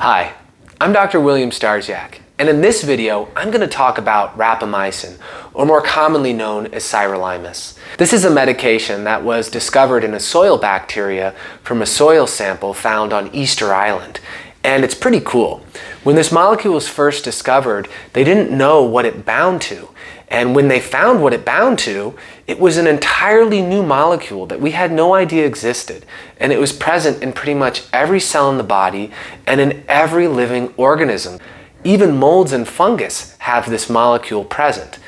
Hi, I'm Dr. William Starsiak, and in this video, I'm going to talk about rapamycin, or more commonly known as sirolimus. This is a medication that was discovered in a soil bacteria from a soil sample found on Easter Island, and it's pretty cool. When this molecule was first discovered, they didn't know what it bound to, and when they found what it bound to, it was an entirely new molecule that we had no idea existed. And it was present in pretty much every cell in the body and in every living organism. Even molds and fungus have this molecule present.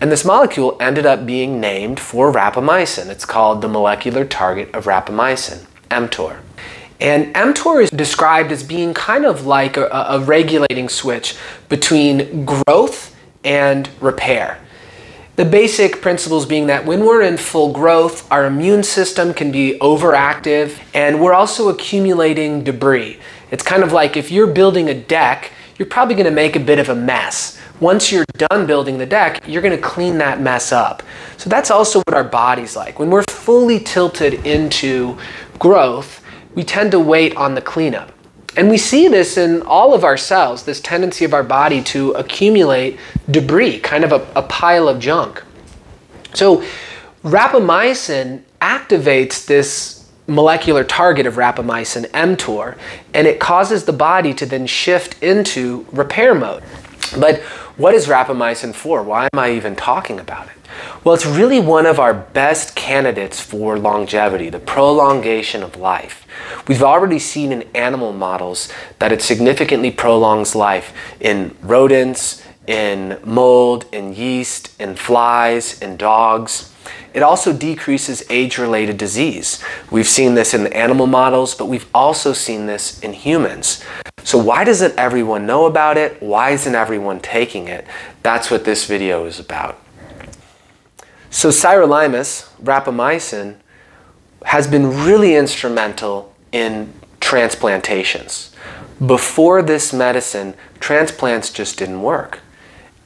And this molecule ended up being named for rapamycin. It's called the molecular target of rapamycin, mTOR. And mTOR is described as being kind of like a, a regulating switch between growth and repair. The basic principles being that when we're in full growth, our immune system can be overactive and we're also accumulating debris. It's kind of like if you're building a deck, you're probably going to make a bit of a mess. Once you're done building the deck, you're going to clean that mess up. So that's also what our body's like. When we're fully tilted into growth, we tend to wait on the cleanup. And we see this in all of our cells, this tendency of our body to accumulate debris, kind of a, a pile of junk. So rapamycin activates this molecular target of rapamycin, mTOR, and it causes the body to then shift into repair mode. But what is rapamycin for? Why am I even talking about it? Well, it's really one of our best candidates for longevity, the prolongation of life. We've already seen in animal models that it significantly prolongs life in rodents, in mold, in yeast, in flies, in dogs. It also decreases age-related disease. We've seen this in the animal models, but we've also seen this in humans. So why doesn't everyone know about it? Why isn't everyone taking it? That's what this video is about. So sirolimus, rapamycin, has been really instrumental in transplantations. Before this medicine, transplants just didn't work.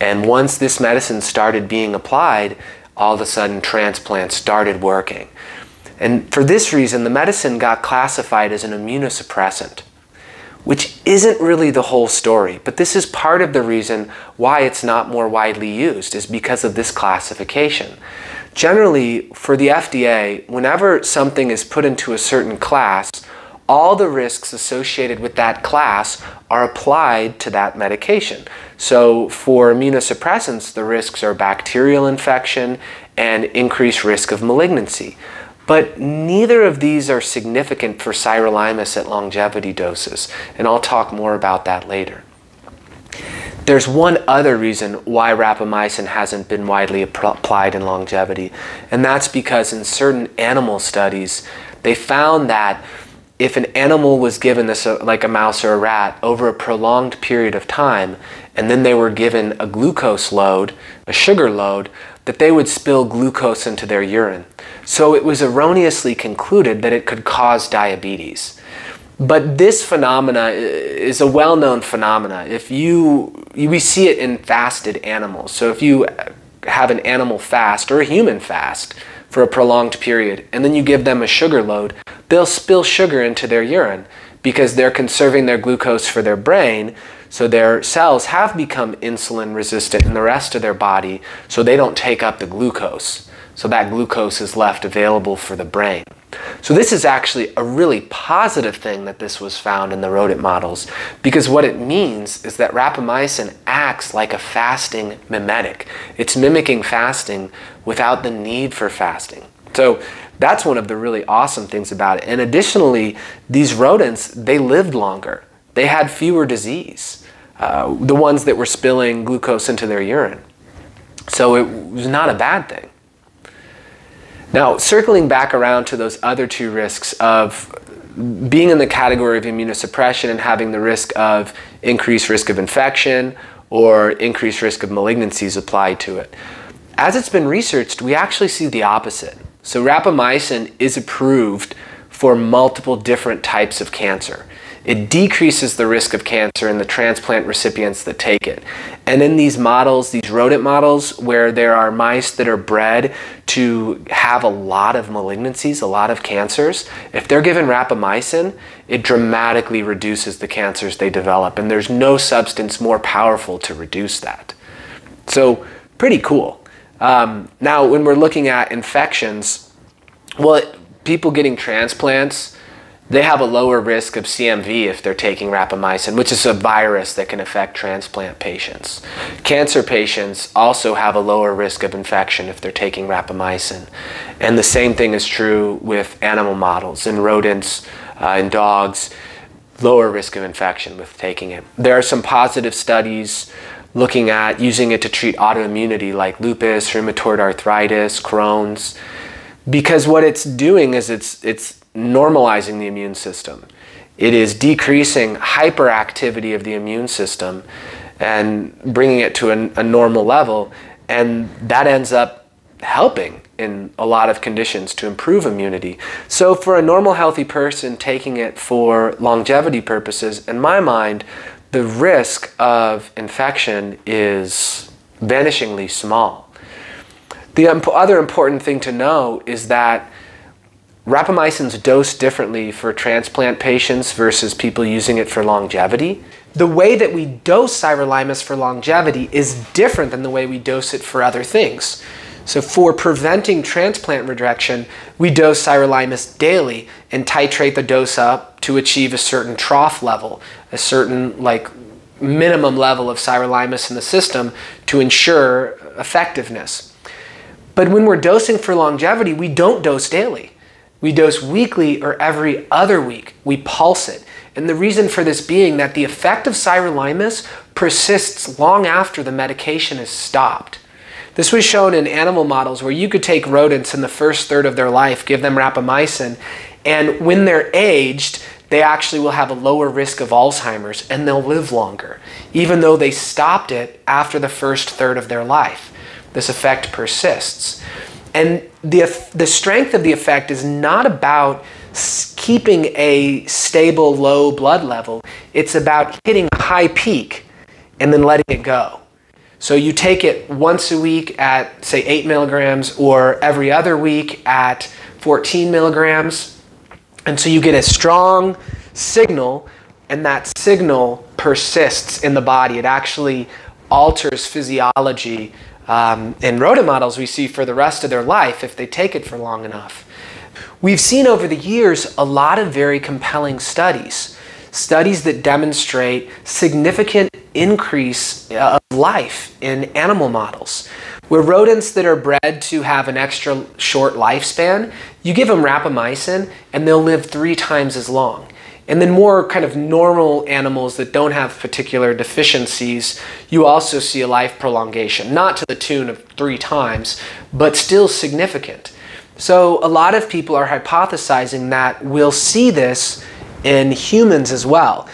And once this medicine started being applied, all of a sudden transplants started working. And for this reason, the medicine got classified as an immunosuppressant which isn't really the whole story, but this is part of the reason why it's not more widely used, is because of this classification. Generally, for the FDA, whenever something is put into a certain class, all the risks associated with that class are applied to that medication. So for immunosuppressants, the risks are bacterial infection and increased risk of malignancy. But neither of these are significant for sirolimus at longevity doses, and I'll talk more about that later. There's one other reason why rapamycin hasn't been widely applied in longevity, and that's because in certain animal studies, they found that if an animal was given this, uh, like a mouse or a rat, over a prolonged period of time, and then they were given a glucose load, a sugar load, that they would spill glucose into their urine. So it was erroneously concluded that it could cause diabetes. But this phenomena is a well-known phenomena. If you, we see it in fasted animals. So if you have an animal fast or a human fast for a prolonged period, and then you give them a sugar load, they'll spill sugar into their urine because they're conserving their glucose for their brain. So their cells have become insulin resistant in the rest of their body, so they don't take up the glucose. So that glucose is left available for the brain. So this is actually a really positive thing that this was found in the rodent models because what it means is that rapamycin acts like a fasting mimetic. It's mimicking fasting without the need for fasting. So that's one of the really awesome things about it. And additionally, these rodents, they lived longer. They had fewer disease. Uh, the ones that were spilling glucose into their urine. So it was not a bad thing. Now, circling back around to those other two risks of being in the category of immunosuppression and having the risk of increased risk of infection or increased risk of malignancies applied to it. As it's been researched, we actually see the opposite. So rapamycin is approved for multiple different types of cancer. It decreases the risk of cancer in the transplant recipients that take it. And in these models, these rodent models, where there are mice that are bred to have a lot of malignancies, a lot of cancers, if they're given rapamycin, it dramatically reduces the cancers they develop, and there's no substance more powerful to reduce that. So, pretty cool. Um, now, when we're looking at infections, well, people getting transplants, they have a lower risk of CMV if they're taking rapamycin, which is a virus that can affect transplant patients. Cancer patients also have a lower risk of infection if they're taking rapamycin. And the same thing is true with animal models in rodents, uh, in dogs, lower risk of infection with taking it. There are some positive studies looking at using it to treat autoimmunity like lupus, rheumatoid arthritis, Crohn's because what it's doing is it's it's normalizing the immune system. It is decreasing hyperactivity of the immune system and bringing it to a, a normal level, and that ends up helping in a lot of conditions to improve immunity. So for a normal healthy person taking it for longevity purposes, in my mind, the risk of infection is vanishingly small. The other important thing to know is that rapamycin's dosed differently for transplant patients versus people using it for longevity. The way that we dose sirolimus for longevity is different than the way we dose it for other things. So for preventing transplant rejection, we dose sirolimus daily and titrate the dose up to achieve a certain trough level, a certain like minimum level of sirolimus in the system to ensure effectiveness. But when we're dosing for longevity, we don't dose daily. We dose weekly or every other week. We pulse it. And the reason for this being that the effect of sirolimus persists long after the medication is stopped. This was shown in animal models where you could take rodents in the first third of their life, give them rapamycin, and when they're aged, they actually will have a lower risk of Alzheimer's and they'll live longer, even though they stopped it after the first third of their life this effect persists. And the, the strength of the effect is not about keeping a stable low blood level, it's about hitting a high peak and then letting it go. So you take it once a week at, say, 8 milligrams or every other week at 14 milligrams. And so you get a strong signal, and that signal persists in the body. It actually alters physiology um, in rodent models we see for the rest of their life if they take it for long enough. We've seen over the years a lot of very compelling studies, studies that demonstrate significant increase uh, of life in animal models. Where rodents that are bred to have an extra short lifespan, you give them rapamycin and they'll live three times as long. And then more kind of normal animals that don't have particular deficiencies, you also see a life prolongation, not to the tune of three times, but still significant. So a lot of people are hypothesizing that we'll see this in humans as well.